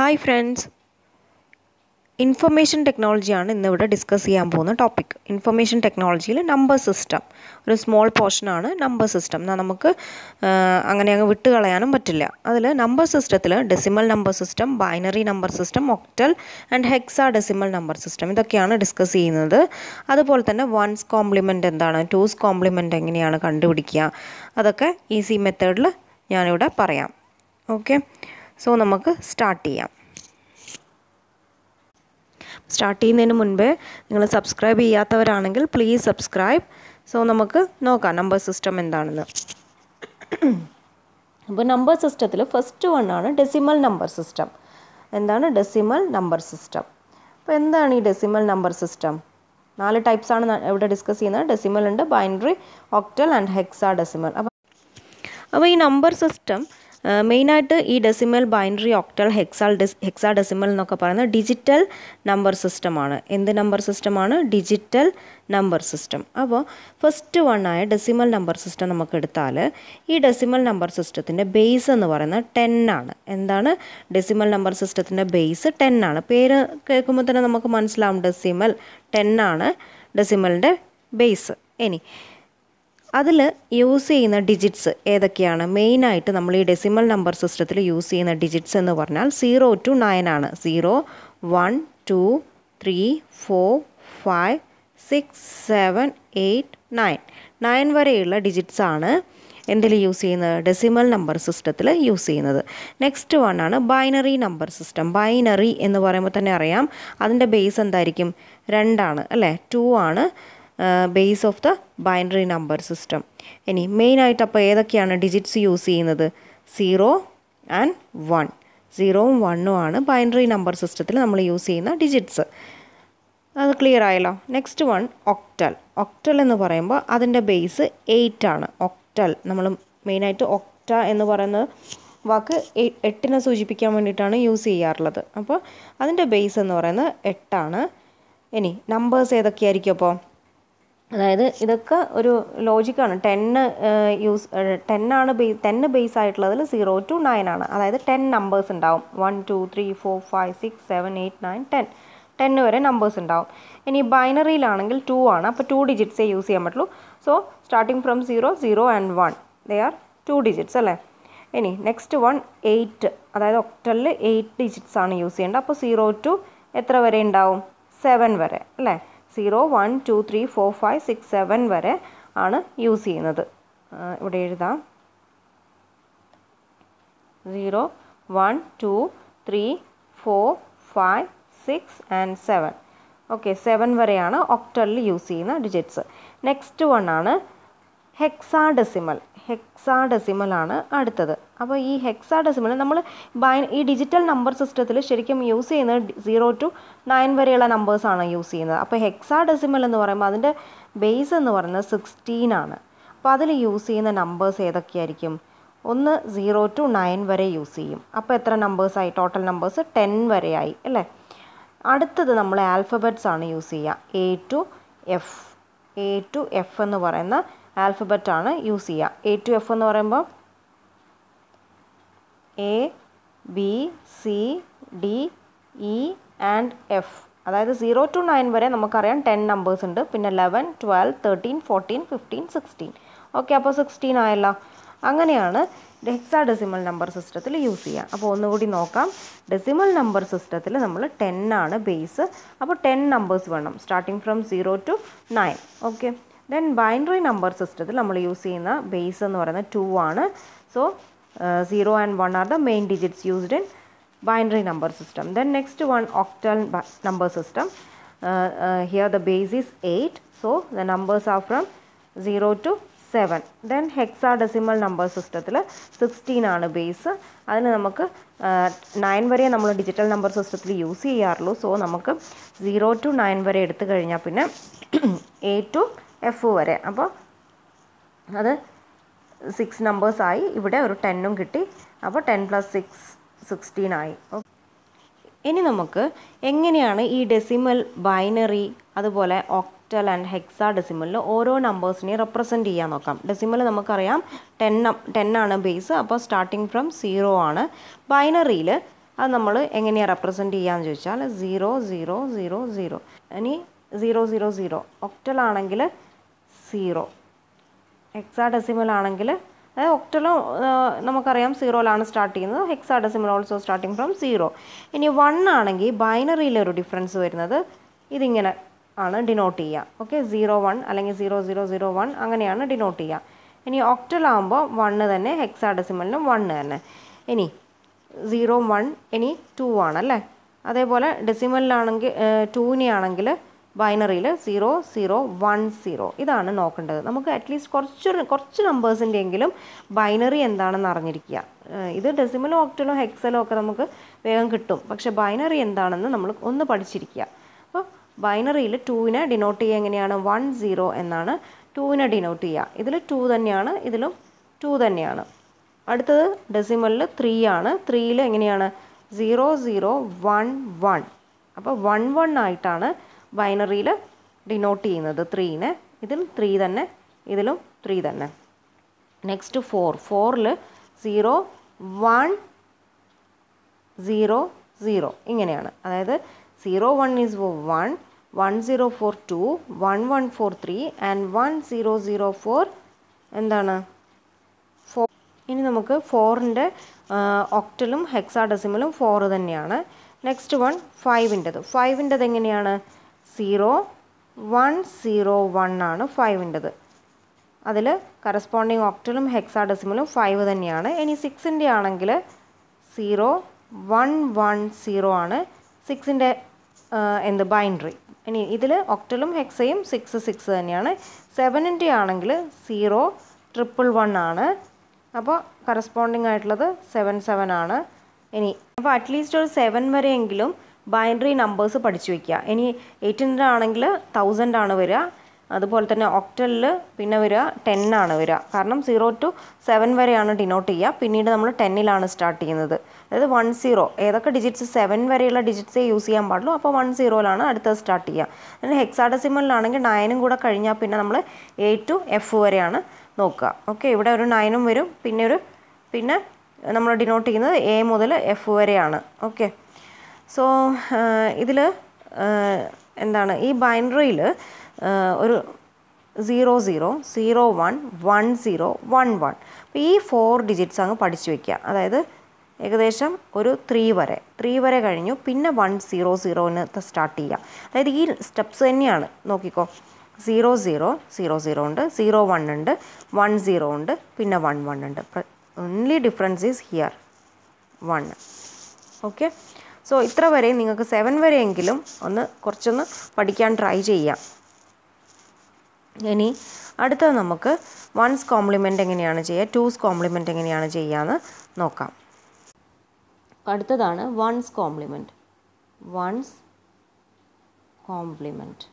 Hi friends information ടെക്നോളജിയാണ് ഇന്നിവിടെ discuss ചെയ്യാൻ പോകുന്ന ടോപ്പിക് ഇൻഫർമേഷൻ ടെക്നോളജിയിൽ നമ്പർ സിസ്റ്റം ഒരു സ്മോൾ പോർഷനാണ് നമ്പർ സിസ്റ്റം എന്നാൽ നമുക്ക് അങ്ങനെ അങ്ങ് വിട്ട് കളയാനും പറ്റില്ല. അതിൽ നമ്പർ സിസ്റ്റത്തിൽ decimal number system binary number system octal and hexadecimal number system ഇതൊക്കെയാണ് ഡിസ്കസ് ചെയ്യുന്നത്. അതുപോലെ തന്നെ വൺസ് കോംപ്ലിമെന്റ് എന്താണ് ടൂസ് കോംപ്ലിമെന്റ് എങ്ങനെയാണ് കണ്ടുപിടിക്കുക. അതൊക്കെ ഈസി മെത്തേഡിൽ ഞാനിവിടെ പറയാം. ഓക്കെ സോ നമുക്ക് സ്റ്റാർട്ട് ചെയ്യാം. സ്റ്റാർട്ട് ചെയ്യുന്നതിന് മുൻപേ നിങ്ങൾ സബ്സ്ക്രൈബ് ചെയ്യാത്തവരാണെങ്കിൽ പ്ലീസ് സബ്സ്ക്രൈബ് സോ നമുക്ക് നോക്കാം നമ്പർ സിസ്റ്റം എന്താണെന്ന്. അപ്പോൾ നമ്പർ സിസ്റ്റത്തിൽ ഫസ്റ്റ് വൺ ആണ് ഡെസിമൽ നമ്പർ സിസ്റ്റം എന്താണ് ഡെസിമൽ നമ്പർ സിസ്റ്റം അപ്പോൾ എന്താണ് ഈ ഡെസിമൽ നമ്പർ സിസ്റ്റം നാല് ടൈപ്സ് ആണ് ഇവിടെ ഡിസ്കസ് ചെയ്യുന്നത്. ഡെസിമൽ ഉണ്ട് binary octal and hexadecimal അപ്പോൾ അപ്പോൾ ഈ നമ്പർ സിസ്റ്റം മെയിനായിട്ട് ഈ ഡെസിമൽ ബൈനറി ഒക്ടൽ ഹെക്സാൾ ഡെസ് ഹെക്സാ ഡെസിമൽ എന്നൊക്കെ പറയുന്നത് ഡിജിറ്റൽ നമ്പർ സിസ്റ്റമാണ്. എന്ത് നമ്പർ സിസ്റ്റമാണ്? Digital number system. അപ്പോൾ ഫസ്റ്റ് വണ്ണായ ഡെസിമൽ നമ്പർ സിസ്റ്റം നമുക്ക് എടുത്താൽ ഈ ഡെസിമൽ നമ്പർ സിസ്റ്റത്തിന്റെ ബേസ് എന്ന് പറയുന്നത് ടെൻ ആണ്. എന്താണ്? ഡെസിമൽ നമ്പർ സിസ്റ്റത്തിന്റെ ബേസ് ടെൻ ആണ്. പേര് കേൾക്കുമ്പോൾ തന്നെ നമുക്ക് മനസ്സിലാവും ഡെസിമൽ ടെൻ ആണ് ഡെസിമലിന്റെ ബേസ് ഇനി അതിൽ യൂസ് ചെയ്യുന്ന ഡിജിറ്റ്സ് ഏതൊക്കെയാണ്? മെയിനായിട്ട് നമ്മൾ ഈ ഡെസിമൽ നമ്പർ സിസ്റ്റത്തിൽ യൂസ് ചെയ്യുന്ന ഡിജിറ്റ്സ് എന്ന് പറഞ്ഞാൽ സീറോ ടു നയൻ ആണ്. Zero one two three four five six seven eight nine nine വരെയുള്ള ഡിജിറ്റ്സ് ആണ് എന്തിൽ യൂസ് ചെയ്യുന്നത് ഡെസിമൽ നമ്പർ സിസ്റ്റത്തിൽ യൂസ് ചെയ്യുന്നത്. നെക്സ്റ്റ് വൺ ആണ് ബൈനറി നമ്പർ സിസ്റ്റം ബൈനറി എന്ന് പറയുമ്പോൾ തന്നെ അറിയാം. അതിന്റെ ബേസ് എന്തായിരിക്കും? രണ്ടാണ് അല്ലേ? ടു ആണ്. Base of the binary number system ഇനി മെയിനായിട്ട് അപ്പോൾ ഏതൊക്കെയാണ് ഡിജിറ്റ്സ് യൂസ് ചെയ്യുന്നത്? സീറോ ആൻഡ് വൺ സീറോവും വണ്ണും ആണ് ബൈനറി നമ്പർ സിസ്റ്റത്തിൽ നമ്മൾ യൂസ് ചെയ്യുന്ന ഡിജിറ്റ്സ് അത് ക്ലിയർ ആയല്ലോ? നെക്സ്റ്റ് വൺ ഒക്ടൽ ഒക്ടൽ എന്ന് പറയുമ്പോൾ അതിന്റെ ബേസ് എയ്റ്റ് ആണ്. ഒക്ടൽ നമ്മൾ മെയിനായിട്ട് ഒക്ട എന്ന് പറയുന്ന വാക്ക് എട്ടിനെ സൂചിപ്പിക്കാൻ വേണ്ടിയിട്ടാണ് യൂസ് ചെയ്യാറുള്ളത്. അപ്പോൾ അതിന്റെ ബേസ് എന്ന് പറയുന്നത് എട്ടാണ്. ഇനി നമ്പേഴ്സ് ഏതൊക്കെയായിരിക്കും അപ്പോൾ അതായത് ഇതൊക്കെ ഒരു ലോജിക്കാണ്. ടെന്ന് യൂസ് ടെന്നാണ് ബേ ടെന്ന് ബേസ് ആയിട്ടുള്ളതിൽ സീറോ ടു നയൻ ആണ്. അതായത് ടെൻ നമ്പേഴ്സ് ഉണ്ടാവും. One two three four five six seven eight nine ten. Ten വരെ നമ്പേഴ്സ് ഉണ്ടാവും. ഇനി ബൈനറിയിലാണെങ്കിൽ ടു ആണ്. അപ്പോൾ ടു ഡിജിറ്റ്സേ യൂസ് ചെയ്യാൻ പറ്റുള്ളൂ. So starting from zero zero and one they are two digits അല്ലേ? ഇനി നെക്സ്റ്റ് വൺ എയ്റ്റ് അതായത് ഒക്ടലിൽ എയ്റ്റ് ഡിജിറ്റ്സ് ആണ് യൂസ് ചെയ്യേണ്ടത്. അപ്പോൾ സീറോ ടു എത്ര വരെ ഉണ്ടാവും? സെവൻ വരെ അല്ലേ? Zero one two three four five six seven വരെ ആണ് യൂസ് ചെയ്യുന്നത്. ഇവിടെ എഴുതാം. Zero one two three four five six and seven okay seven വരെയാണ് ഒക്ടലിൽ യൂസ് ചെയ്യുന്ന ഡിജിറ്റ്സ് നെക്സ്റ്റ് വൺ ആണ് ഹെക്സാഡെസിമൽ ഹെക്സാഡെസിമൽ ആണ് അടുത്തത്. അപ്പോൾ ഈ ഹെക്സാഡെസിമൽ നമ്മൾ ബൈ ഈ ഡിജിറ്റൽ നമ്പർ സിസ്റ്റത്തിൽ ശരിക്കും യൂസ് ചെയ്യുന്നത് സീറോ ടു നയൻ വരെയുള്ള നമ്പേഴ്സാണ് യൂസ് ചെയ്യുന്നത്. അപ്പോൾ ഹെക്സാഡെസിമൽ എന്ന് പറയുമ്പോൾ അതിന്റെ ബേസ് എന്ന് പറയുന്നത് സിക്സ്റ്റീൻ ആണ്. അപ്പോൾ അതിൽ യൂസ് ചെയ്യുന്ന നമ്പേഴ്സ് ഏതൊക്കെയായിരിക്കും? ഒന്ന് സീറോ ടു നയൻ വരെ യൂസ് ചെയ്യും. അപ്പോൾ എത്ര നമ്പേഴ്സായി ടോട്ടൽ നമ്പേഴ്സ് ടെൻ വരെയായി അല്ലേ? അടുത്തത് നമ്മൾ ആൽഫബറ്റ്സ് ആണ് യൂസ് ചെയ്യുക. A to F A to F എന്ന് പറയുന്ന ആൽഫബറ്റ് ആണ് യൂസ് ചെയ്യുക. എ ടു എഫ് എന്ന് പറയുമ്പോൾ A B C D E and F അതായത് സീറോ ടു നയൻ വരെ നമുക്കറിയാം ടെൻ നമ്പേഴ്സ് ഉണ്ട്. പിന്നെ eleven twelve thirteen fourteen fifteen sixteen okay അപ്പോൾ സിക്സ്റ്റീൻ ആയല്ലോ. അങ്ങനെയാണ് ഹെക്സാ ഡെസിമൽ നമ്പർ സിസ്റ്റത്തിൽ യൂസ് ചെയ്യുക. അപ്പോൾ ഒന്നുകൂടി നോക്കാം. ഡെസിമൽ നമ്പർ സിസ്റ്റത്തിൽ നമ്മൾ ടെൻ ആണ് ബേസ് അപ്പോൾ ടെൻ നമ്പേഴ്സ് വേണം starting from zero to nine okay then binary number സിസ്റ്റത്തിൽ നമ്മൾ യൂസ് ചെയ്യുന്ന ബേസ് എന്ന് പറയുന്നത് ടു ആണ് so zero and one are the main digits used in binary number system then next one number system. Uh, uh, here the base is 8. So the numbers are from 0 to 7. Then hexadecimal number സിസ്റ്റത്തിൽ sixteen ആണ് base അതിന് നമുക്ക് nine വരെ നമ്മൾ digital number സിസ്റ്റത്തിൽ use ചെയ്യാറുള്ളൂ so നമുക്ക് zero to nine വരെ എടുത്തു കഴിഞ്ഞാൽ പിന്നെ എയ്റ്റ് ടു എഫ് വരെ. അപ്പോൾ അത് സിക്സ് നമ്പേഴ്സായി ഇവിടെ ഒരു ടെന്നും കിട്ടി. അപ്പോൾ ടെൻ പ്ലസ് സിക്സ് സിക്സ്റ്റീൻ ആയി. ഓക്കെ ഇനി നമുക്ക് എങ്ങനെയാണ് ഈ ഡെസിമൽ ബൈനറി അതുപോലെ ഒക്ടൽ ആൻഡ് ഹെക്സാ ഡെസിമലിൽ ഓരോ നമ്പേഴ്സിനെയും റെപ്രസെന്റ് ചെയ്യാൻ നോക്കാം. ഡെസിമൽ നമുക്കറിയാം. ടെൻ ടെൻ ആണ് ബേസ് അപ്പോൾ സ്റ്റാർട്ടിങ് ഫ്രം സീറോ ആണ്. ബൈനറിയിൽ അത് നമ്മൾ എങ്ങനെയാണ് റെപ്രസെന്റ് ചെയ്യാന്ന് ചോദിച്ചാൽ സീറോ സീറോ സീറോ സീറോ ഇനി സീറോ സീറോ സീറോ ഒക്ടൽ ആണെങ്കിൽ സീറോ. ഹെക്സാ ഡെസിമൽ ആണെങ്കിൽ അതായത് ഒക്ടലോ നമുക്കറിയാം സീറോയിലാണ് സ്റ്റാർട്ട് ചെയ്യുന്നത്. Hexadecimal also starting from zero ഇനി വൺ ആണെങ്കിൽ ബൈനറിയിലൊരു ഡിഫറൻസ് വരുന്നത് ഇതിങ്ങനെ ആണ് ഡിനോട്ട് ചെയ്യുക ഓക്കെ സീറോ വൺ അല്ലെങ്കിൽ സീറോ സീറോ സീറോ വൺ അങ്ങനെയാണ് ഡിനോട്ട് ചെയ്യുക ഇനി ഒക്ടൽ ഒക്ടലാകുമ്പോൾ വണ്ണ് തന്നെ ഹെക്സാ ഡെസിമലിനും വണ്ണ് തന്നെ. ഇനി സീറോ വൺ ഇനി ടു ആണല്ലേ? അതേപോലെ ഡെസിമലിലാണെങ്കിൽ ടൂവിനെ ആണെങ്കിൽ ബൈനറിയിൽ സീറോ സീറോ വൺ സീറോ. ഇതാണ് നോക്കേണ്ടത്. നമുക്ക് അറ്റ്ലീസ്റ്റ് കുറച്ച് കുറച്ച് നമ്പേഴ്സിന്റെയെങ്കിലും ബൈനറി എന്താണെന്ന് അറിഞ്ഞിരിക്കുക. ഇത് ഡെസിമലോ ഒക്ടലോ ഹെക്സലോ ഒക്കെ നമുക്ക് വേഗം കിട്ടും. പക്ഷേ ബൈനറി എന്താണെന്ന് നമ്മൾ ഒന്ന് പഠിച്ചിരിക്കുക. അപ്പോൾ ബൈനറിയിൽ ടൂവിനെ ഡിനോട്ട് ചെയ്യുക എങ്ങനെയാണ്? വൺ സീറോ എന്നാണ് ടൂവിനെ ഡിനോട്ട് ചെയ്യുക. ഇതിൽ ടു തന്നെയാണ് ഇതിലും ടു തന്നെയാണ്. അടുത്തത് ഡെസിമലിൽ ത്രീ ആണ്. ത്രീയിൽ എങ്ങനെയാണ്? Zero zero one one. അപ്പോൾ വൺ വൺ ആയിട്ടാണ് ബൈനറിയിൽ ഡിനോട്ട് ചെയ്യുന്നത് ത്രീനെ ഇതിൽ ത്രീ തന്നെ. ഇതിലും ത്രീ തന്നെ. നെക്സ്റ്റ് ഫോർ ഫോറിൽ സീറോ വൺ സീറോ സീറോ ഇങ്ങനെയാണ്. അതായത് zero one is one one zero four two one one four three and one zero zero four എന്താണ്? ഫോർ ഇനി നമുക്ക് ഫോറിന്റെ ഒക്ടലും ഹെക്സാഡെസിമലും ഫോർ തന്നെയാണ്. നെക്സ്റ്റ് വൺ ഫൈവിന്റെത് ഫൈവിന്റെത് എങ്ങനെയാണ്? സീറോ വൺ സീറോ വൺ ആണ് ഫൈവിന്റെത്. അതിൽ കറസ്പോണ്ടിങ് ഒക്ടലും ഹെക്സാഡെസിമലും ഫൈവ് തന്നെയാണ്. ഇനി സിക്സിന്റെ ആണെങ്കിൽ സീറോ വൺ വൺ സീറോ ആണ് സിക്സിന്റെ എന്ത് ബൈൻഡറി. ഇനി ഇതിൽ ഒക്ടലും ഹെക്സയും സിക്സ് സിക്സ് തന്നെയാണ്. സെവനിന്റെ ആണെങ്കിൽ സീറോ ട്രിപ്പിൾ വൺ ആണ്. അപ്പോൾ കറസ്പോണ്ടിങ് ആയിട്ടുള്ളത് സെവൻ സെവൻ ആണ്. ഇനി അപ്പോൾ അറ്റ്ലീസ്റ്റ് ഒരു സെവൻ വരെയെങ്കിലും ബൈനറി നമ്പേഴ്സ് പഠിച്ചു വയ്ക്കുക ഇനി എയ്റ്റ് ഹൺഡ്രഡ് ആണെങ്കിൽ തൗസൻഡ് ആണ് വരിക. അതുപോലെ തന്നെ ഒക്ടലിൽ പിന്നെ വരിക ടെൻ ആണ് വരിക. കാരണം സീറോ ടു സെവൻ വരെയാണ് ഡിനോട്ട് ചെയ്യുക. പിന്നീട് നമ്മൾ ടെന്നിലാണ് സ്റ്റാർട്ട് ചെയ്യുന്നത്. അതായത് വൺ സീറോ ഏതൊക്കെ ഡിജിറ്റ്സ് സെവൻ വരെയുള്ള ഡിജിറ്റ്സേ യൂസ് ചെയ്യാൻ പാടുള്ളൂ. അപ്പോൾ വൺ സീറോയിലാണ് അടുത്തത് സ്റ്റാർട്ട് ചെയ്യുക. അതിന് ഹെക്സാഡസിമലിലാണെങ്കിൽ നയനും കൂടെ കഴിഞ്ഞാൽ പിന്നെ നമ്മൾ എ ടു എഫ് വരെയാണ് നോക്കുക. ഓക്കെ ഇവിടെ ഒരു നയനും വരും. പിന്നെ ഒരു പിന്നെ നമ്മൾ ഡിനോട്ട് ചെയ്യുന്നത് എ മുതൽ എഫ് വരെയാണ്. ഓക്കെ സോ ഇതിൽ എന്താണ് ഈ ബൈനറിയിൽ ഒരു zero zero zero one one zero one one. അപ്പോൾ ഈ ഫോർ ഡിജിറ്റ്സ് അങ്ങ് പഠിച്ചു വയ്ക്കുക അതായത് ഏകദേശം ഒരു ത്രീ വരെ. ത്രീ വരെ കഴിഞ്ഞു പിന്നെ വൺ സീറോ സീറോന് സ്റ്റാർട്ട് ചെയ്യുക അതായത് ഈ സ്റ്റെപ്സ് തന്നെയാണ്. നോക്കിക്കോ. സീറോ സീറോ സീറോ സീറോ ഉണ്ട് സീറോ വൺ ഉണ്ട് വൺ സീറോ ഉണ്ട് പിന്നെ വൺ വൺ ഉണ്ട്. Only difference is here one. Okay so ഇത്ര വരെ നിങ്ങൾക്ക് സെവൻ വരെയെങ്കിലും ഒന്ന് കുറച്ചൊന്ന് പഠിക്കാൻ ട്രൈ ചെയ്യാം. ഇനി അടുത്തത് നമുക്ക് വൺസ് കോംപ്ലിമെന്റ് എങ്ങനെയാണ് ചെയ്യുക ടൂസ് കോംപ്ലിമെന്റ് എങ്ങനെയാണ് ചെയ്യാന്ന് നോക്കാം. അടുത്തതാണ് one's complement one's complement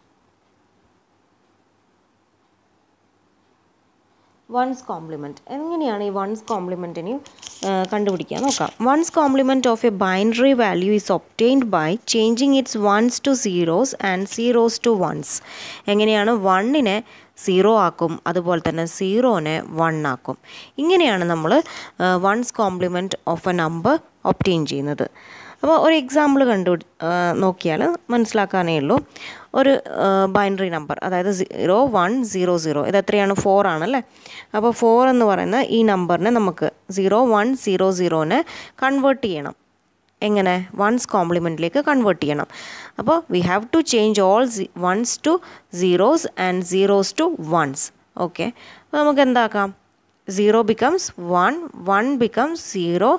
one's complement എങ്ങനെയാണ് ഈ വൺസ് കോംപ്ലിമെന്റിനെയും കണ്ടുപിടിക്കുക നോക്കാം. One's complement of a binary value is obtained by changing its ones to zeros and zeros to ones എങ്ങനെയാണ് വണ്ണിനെ സീറോ ആക്കും അതുപോലെ തന്നെ സീറോനെ വൺ ആക്കും. ഇങ്ങനെയാണ് നമ്മൾ one's complement of a number obtain ചെയ്യുന്നത്. അപ്പോൾ ഒരു എക്സാമ്പിൾ കണ്ടു നോക്കിയാൽ മനസ്സിലാക്കാനേ ഉള്ളൂ. ഒരു ബൈനറി നമ്പർ അതായത് സീറോ വൺ സീറോ സീറോ ഇത് എത്രയാണ്? ഫോർ ആണല്ലേ? അപ്പോൾ ഫോർ എന്ന് പറയുന്ന ഈ നമ്പറിനെ നമുക്ക് സീറോ വൺ സീറോ സീറോനെ കൺവേർട്ട് ചെയ്യണം. എങ്ങനെ? വൺസ് കോംപ്ലിമെന്റിലേക്ക് കൺവേർട്ട് ചെയ്യണം. അപ്പോൾ we have to change all ones to zeros and zeros to ones okay അപ്പോൾ നമുക്ക് എന്താക്കാം? Zero becomes one one becomes zero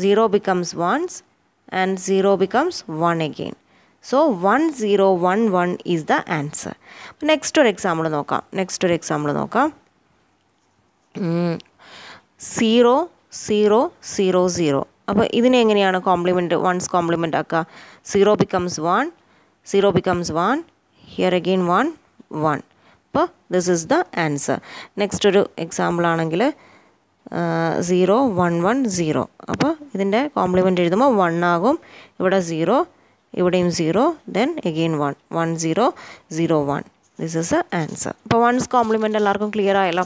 zero becomes ones and zero becomes one again. So one zero one one is the answer next ഒരു example നോക്കാം. Next ഒരു example നോക്കാം. Zero zero zero zero അപ്പോൾ ഇതിനെ എങ്ങനെയാണ് complement one's complement ആക്കുക? Zero becomes one zero becomes one here again one one അപ്പോൾ this is the answer next ഒരു എക്സാമ്പിൾ ആണെങ്കിൽ സീറോ വൺ വൺ സീറോ. അപ്പോൾ ഇതിന്റെ കോംപ്ലിമെന്റ് എഴുതുമ്പോൾ വൺ ആകും. ഇവിടെ സീറോ ഇവിടെയും zero then again one one zero zero one this is a answer അപ്പോൾ വൺസ് കോംപ്ലിമെന്റ് എല്ലാവർക്കും ക്ലിയർ ആയല്ലോ.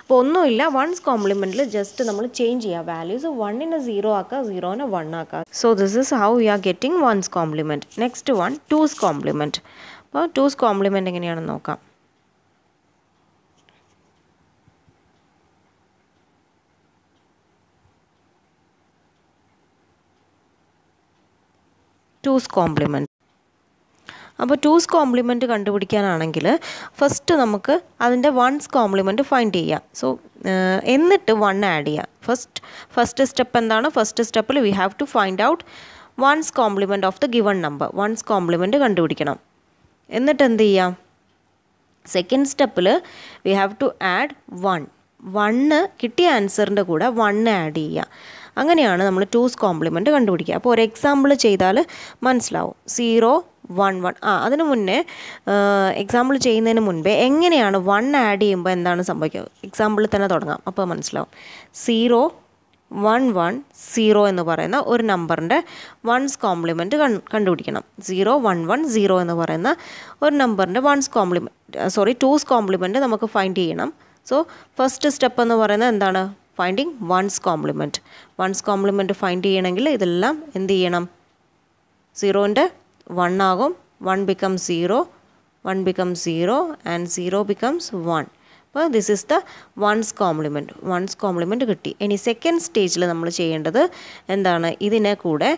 അപ്പോൾ ഒന്നുമില്ല വൺസ് കോംപ്ലിമെന്റിൽ ജസ്റ്റ് നമ്മൾ ചേഞ്ച് ചെയ്യുക വാല്യൂസ് വണ്ണിനെ സീറോ ആക്കുക സീറോനെ വൺ ആക്കുക. So this is how you are getting one's complement next one two's complement അപ്പോൾ ടൂസ് കോംപ്ലിമെന്റ് എങ്ങനെയാണെന്ന് നോക്കാം. Two's complement. അപ്പോൾ ടൂസ് കോംപ്ലിമെന്റ് കണ്ടുപിടിക്കാനാണെങ്കിൽ ഫസ്റ്റ് നമുക്ക് അതിന്റെ വൺസ് കോംപ്ലിമെന്റ് ഫൈൻഡ് ചെയ്യാം. സോ എന്നിട്ട് വൺ ആഡ് ചെയ്യാം. ഫസ്റ്റ് ഫസ്റ്റ് സ്റ്റെപ്പ് എന്താണ്? ഫസ്റ്റ് സ്റ്റെപ്പിൽ we have to find out one's complement of the given number. One's complement കണ്ടുപിടിക്കണം. എന്നിട്ട് എന്ത് ചെയ്യാം? സെക്കൻഡ് സ്റ്റെപ്പിൽ we have to add one. One കിട്ടിയ ആൻസറിന്റെ കൂടെ വണ്ണ് ആഡ് ചെയ്യുക അങ്ങനെയാണ് നമ്മൾ ടൂസ് കോംപ്ലിമെന്റ് കണ്ടുപിടിക്കുക. അപ്പോൾ ഒരു എക്സാമ്പിൾ ചെയ്താൽ മനസ്സിലാവും. സീറോ വൺ വൺ ആ അതിന് മുന്നേ എക്സാമ്പിൾ ചെയ്യുന്നതിന് മുൻപേ എങ്ങനെയാണ് വൺ ആഡ് ചെയ്യുമ്പോൾ എന്താണ് സംഭവിക്കുക? എക്സാമ്പിളിൽ തന്നെ തുടങ്ങാം. അപ്പോൾ മനസ്സിലാവും. സീറോ വൺ വൺ സീറോ എന്ന് പറയുന്ന ഒരു നമ്പറിന്റെ വൺസ് കോംപ്ലിമെന്റ് കണ്ടുപിടിക്കണം. സീറോ വൺ വൺ സീറോ എന്ന് പറയുന്ന ഒരു നമ്പറിന്റെ one's complement sorry two's complement നമുക്ക് ഫൈൻഡ് ചെയ്യണം. സോ ഫസ്റ്റ് സ്റ്റെപ്പ് എന്ന് പറയുന്നത് എന്താണ്? Finding one's complement one's complement find ചെയ്യണമെങ്കിൽ ഇതെല്ലാം എന്ത് ചെയ്യണം? സീറോന്റെ വൺ ആകും. One become zero one become zero and zero becomes one അപ്പോൾ this is the one's complement one's complement കിട്ടി. ഇനി സെക്കൻഡ് സ്റ്റേജിൽ നമ്മൾ ചെയ്യേണ്ടത് എന്താണ്? ഇതിനെ കൂടെ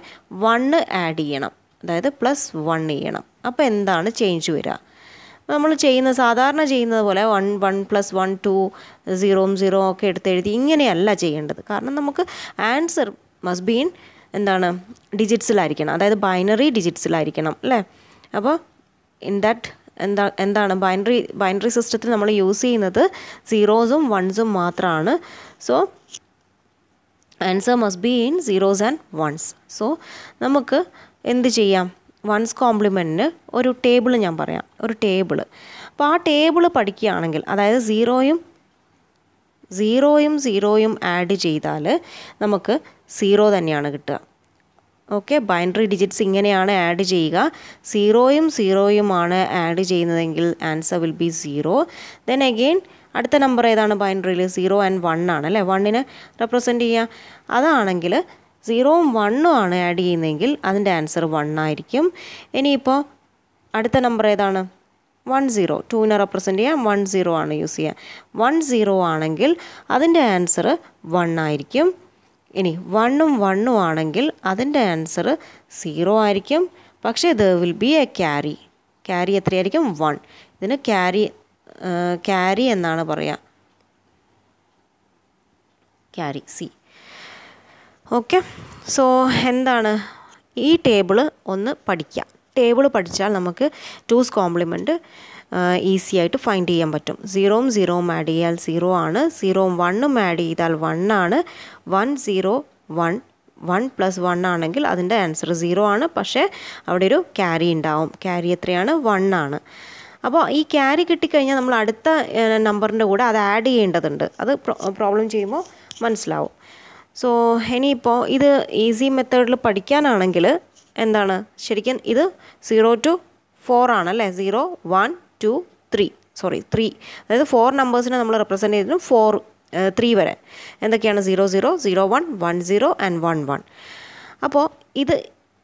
വണ്ണ് ആഡ് ചെയ്യണം. അതായത് പ്ലസ് വൺ ചെയ്യണം. അപ്പോൾ എന്താണ് ചേഞ്ച് വരിക? നമ്മൾ ചെയ്യുന്ന സാധാരണ ചെയ്യുന്നത് പോലെ one one plus one two സീറോം zero ഒക്കെ എടുത്ത് എഴുതി ഇങ്ങനെയല്ല ചെയ്യേണ്ടത്. കാരണം നമുക്ക് ആൻസർ മസ്റ്റ് ബീൻ എന്താണ് ഡിജിറ്റ്സിലായിരിക്കണം. അതായത് ബൈനറി ഡിജിറ്റ്സിലായിരിക്കണം അല്ലേ? അപ്പോൾ ഇൻ ദാറ്റ് എന്താ എന്താണ് ബൈനറി ബൈനറി സിസ്റ്റത്തിൽ നമ്മൾ യൂസ് ചെയ്യുന്നത് സീറോസും വൺസും മാത്രമാണ്. So answer must be in zeros and ones. So നമുക്ക് എന്ത് ചെയ്യാം? വൺസ് കോംപ്ലിമെന്റിന് ഒരു ടേബിൾ ഞാൻ പറയാം. ഒരു ടേബിൾ അപ്പോൾ ആ ടേബിൾ പഠിക്കുകയാണെങ്കിൽ അതായത് സീറോയും സീറോയും സീറോയും ആഡ് ചെയ്താൽ നമുക്ക് സീറോ തന്നെയാണ് കിട്ടുക. ഓക്കെ ബൈനറി ഡിജിറ്റ്സ് ഇങ്ങനെയാണ് ആഡ് ചെയ്യുക. സീറോയും സീറോയുമാണ് ആഡ് ചെയ്യുന്നതെങ്കിൽ answer will be zero then again അടുത്ത നമ്പർ ഏതാണ് ബൈനറിയിൽ സീറോ ആൻഡ് വൺ ആണ്. അല്ലേ? വണ്ണിനെ റെപ്രസെന്റ് ചെയ്യുക. അതാണെങ്കിൽ സീറോവും വണ്ണും ആണ് ആഡ് ചെയ്യുന്നതെങ്കിൽ അതിന്റെ ആൻസർ വൺ ആയിരിക്കും. ഇനിയിപ്പോൾ അടുത്ത നമ്പർ ഏതാണ്? വൺ സീറോ ടൂവിനെ റെപ്രസെന്റ് ചെയ്യാൻ വൺ സീറോ ആണ് യൂസ് ചെയ്യുക വൺ സീറോ ആണെങ്കിൽ അതിന്റെ ആൻസർ വൺ ആയിരിക്കും. ഇനി വണ്ണും വണ്ണും ആണെങ്കിൽ അതിന്റെ ആൻസർ സീറോ ആയിരിക്കും. പക്ഷേ there will be a carry carry എത്രയായിരിക്കും? വൺ ഇതിന് ക്യാരി ക്യാരി എന്നാണ് പറയുക ക്യാരി സി ഓക്കെ സോ എന്താണ്? ഈ ടേബിൾ ഒന്ന് പഠിക്കാം. ടേബിൾ പഠിച്ചാൽ നമുക്ക് ടൂസ് കോംപ്ലിമെന്റ് ഈസി ആയിട്ട് ഫൈൻഡ് ചെയ്യാൻ പറ്റും. സീറോവും സീറോവും ആഡ് ചെയ്യാൽ സീറോ ആണ്. സീറോവും വണ്ണും ആഡ് ചെയ്താൽ വൺ ആണ്. One zero one one plus one ആണെങ്കിൽ അതിന്റെ ആൻസർ സീറോ ആണ്. പക്ഷേ അവിടെ ഒരു ക്യാരി ഉണ്ടാവും. ക്യാരി എത്രയാണ്? വൺ ആണ്. അപ്പോൾ ഈ ക്യാരി കിട്ടിക്കഴിഞ്ഞാൽ നമ്മൾ അടുത്ത നമ്പറിന്റെ കൂടെ അത് ആഡ് ചെയ്യേണ്ടതുണ്ട്. അത് പ്രോബ്ലം ചെയ്യുമ്പോൾ മനസ്സിലാവും. സോ ഇനിയിപ്പോൾ ഇത് ഈസി മെത്തേഡിൽ പഠിക്കാനാണെങ്കിൽ എന്താണ്? ശരിക്കും ഇത് സീറോ ടു ഫോർ ആണല്ലേ zero one two three sorry three അതായത് ഫോർ നമ്പേഴ്സിനെ നമ്മൾ റെപ്രസെന്റ് ചെയ്തിരുന്നു ഫോർ ത്രീ വരെ. എന്തൊക്കെയാണ്? Zero zero zero one one zero and one one അപ്പോൾ ഇത്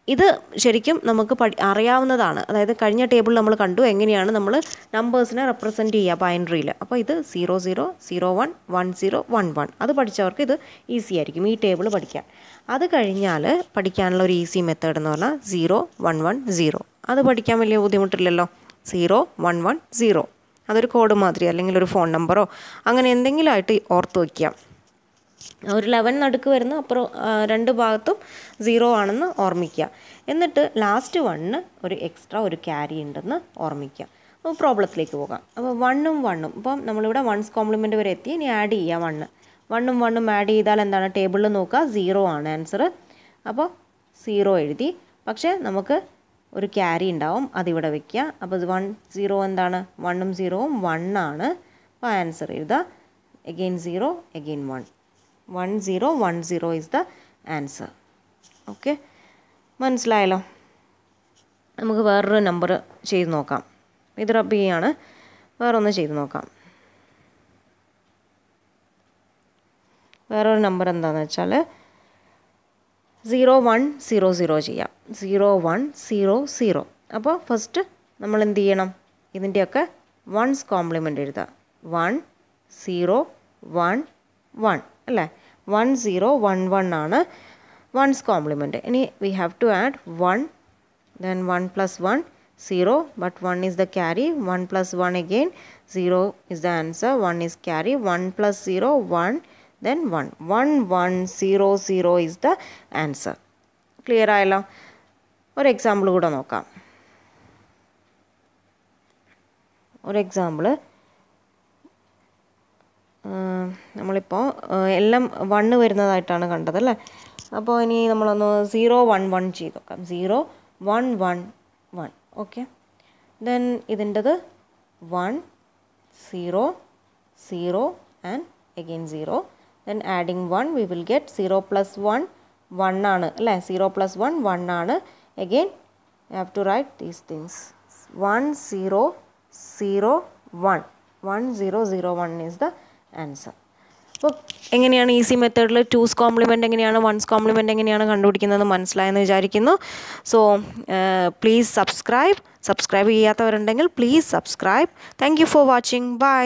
ഇത് ശരിക്കും നമുക്ക് പഠി അറിയാവുന്നതാണ്. അതായത് കഴിഞ്ഞ ടേബിളിൽ നമ്മൾ കണ്ടു എങ്ങനെയാണ് നമ്മൾ നമ്പേഴ്സിനെ റെപ്രസെന്റ് ചെയ്യുക ബൈനറിയിൽ അപ്പോൾ ഇത് zero zero zero one one zero one one അത് പഠിച്ചവർക്ക് ഇത് ഈസി ആയിരിക്കും ഈ ടേബിൾ പഠിക്കാൻ. അത് കഴിഞ്ഞാൽ പഠിക്കാനുള്ള ഒരു ഈസി മെത്തേഡ് എന്ന് പറഞ്ഞാൽ സീറോ വൺ വൺ സീറോ അത് പഠിക്കാൻ വലിയ ബുദ്ധിമുട്ടില്ലല്ലോ. സീറോ വൺ വൺ സീറോ അതൊരു കോഡ് മാതിരി അല്ലെങ്കിൽ ഒരു ഫോൺ നമ്പറോ അങ്ങനെ എന്തെങ്കിലും ആയിട്ട് ഓർത്ത് വയ്ക്കാം ഒരു ലെവൻ നടുക്ക് വരുന്നു അപ്പുറം രണ്ട് ഭാഗത്തും സീറോ ആണെന്ന് ഓർമ്മിക്കുക. എന്നിട്ട് ലാസ്റ്റ് വണ്ണ് ഒരു എക്സ്ട്രാ ഒരു ക്യാരി ഉണ്ടെന്ന് ഓർമ്മിക്കുക. അപ്പോൾ പ്രോബ്ലത്തിലേക്ക് പോകാം. അപ്പോൾ വണ്ണും വണ്ണും ഇപ്പം നമ്മളിവിടെ വൺസ് കോംപ്ലിമെന്റ് വരെ എത്തി. ഇനി ആഡ് ചെയ്യുക വണ്ണ് വണ്ണും വണ്ണും ആഡ് ചെയ്താൽ എന്താണ്? ടേബിളിൽ നോക്കുക. സീറോ ആണ് ആൻസർ അപ്പോൾ സീറോ എഴുതി. പക്ഷേ നമുക്ക് ഒരു ക്യാരി ഉണ്ടാവും. അതിവിടെ വെക്കുക. അപ്പോൾ വൺ സീറോ എന്താണ്? വണ്ണും സീറോവും വണ്ണാണ് അപ്പോൾ ആൻസർ എഴുതുക. Again zero again one one zero one zero is the answer okay മനസ്സിലായല്ലോ? നമുക്ക് വേറൊരു നമ്പർ ചെയ്ത് നോക്കാം. ഇത് റബ്ബ് ചെയ്യാണ്. വേറൊന്ന് ചെയ്ത് നോക്കാം. വേറൊരു നമ്പർ എന്താണെന്ന് വെച്ചാൽ സീറോ വൺ സീറോ സീറോ ചെയ്യാം. സീറോ വൺ സീറോ സീറോ അപ്പോൾ ഫസ്റ്റ് നമ്മൾ എന്ത് ചെയ്യണം? ഇതിന്റെയൊക്കെ വൺസ് കോംപ്ലിമെന്റ് എഴുതുക വൺ സീറോ വൺ വൺ അല്ലേ? വൺ സീറോ വൺ വൺ ആണ് വൺസ് കോംപ്ലിമെന്റ് ഇനി we have to add one then one plus one zero but one is the carry one plus one again zero is the answer one is carry one plus zero one then one one one zero zero is the answer clear ആയല്ലോ? ഒരു example കൂടെ നോക്കാം. ഒരു example നമ്മളിപ്പോൾ എല്ലാം one വരുന്നതായിട്ടാണ് കണ്ടത് അല്ലേ? അപ്പോൾ ഇനി നമ്മളൊന്ന് സീറോ വൺ വൺ ചെയ്ത് നോക്കാം zero one one one okay then ഇതിന്റെത് one zero zero and again zero then adding one we will get zero plus one one ആണ്. അല്ലേ? സീറോ പ്ലസ് വൺ വൺ ആണ്. Again have to write these things one zero zero one one zero zero one is the answer അപ്പോൾ എങ്ങനെയാണ് easy മെത്തേഡിൽ two's complement എങ്ങനെയാണ് one's complement എങ്ങനെയാണ് കണ്ടുപിടിക്കുന്നത് മനസ്സിലായെന്ന് വിചാരിക്കുന്നു. സോ പ്ലീസ് സബ്സ്ക്രൈബ് സബ്സ്ക്രൈബ് ചെയ്യാത്തവരുണ്ടെങ്കിൽ please subscribe thank for watching bye